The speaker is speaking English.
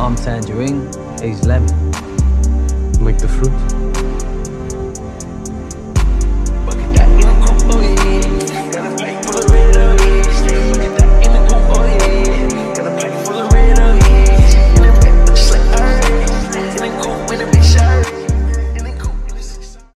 I'm tangerine, he's lemon. Like the fruit?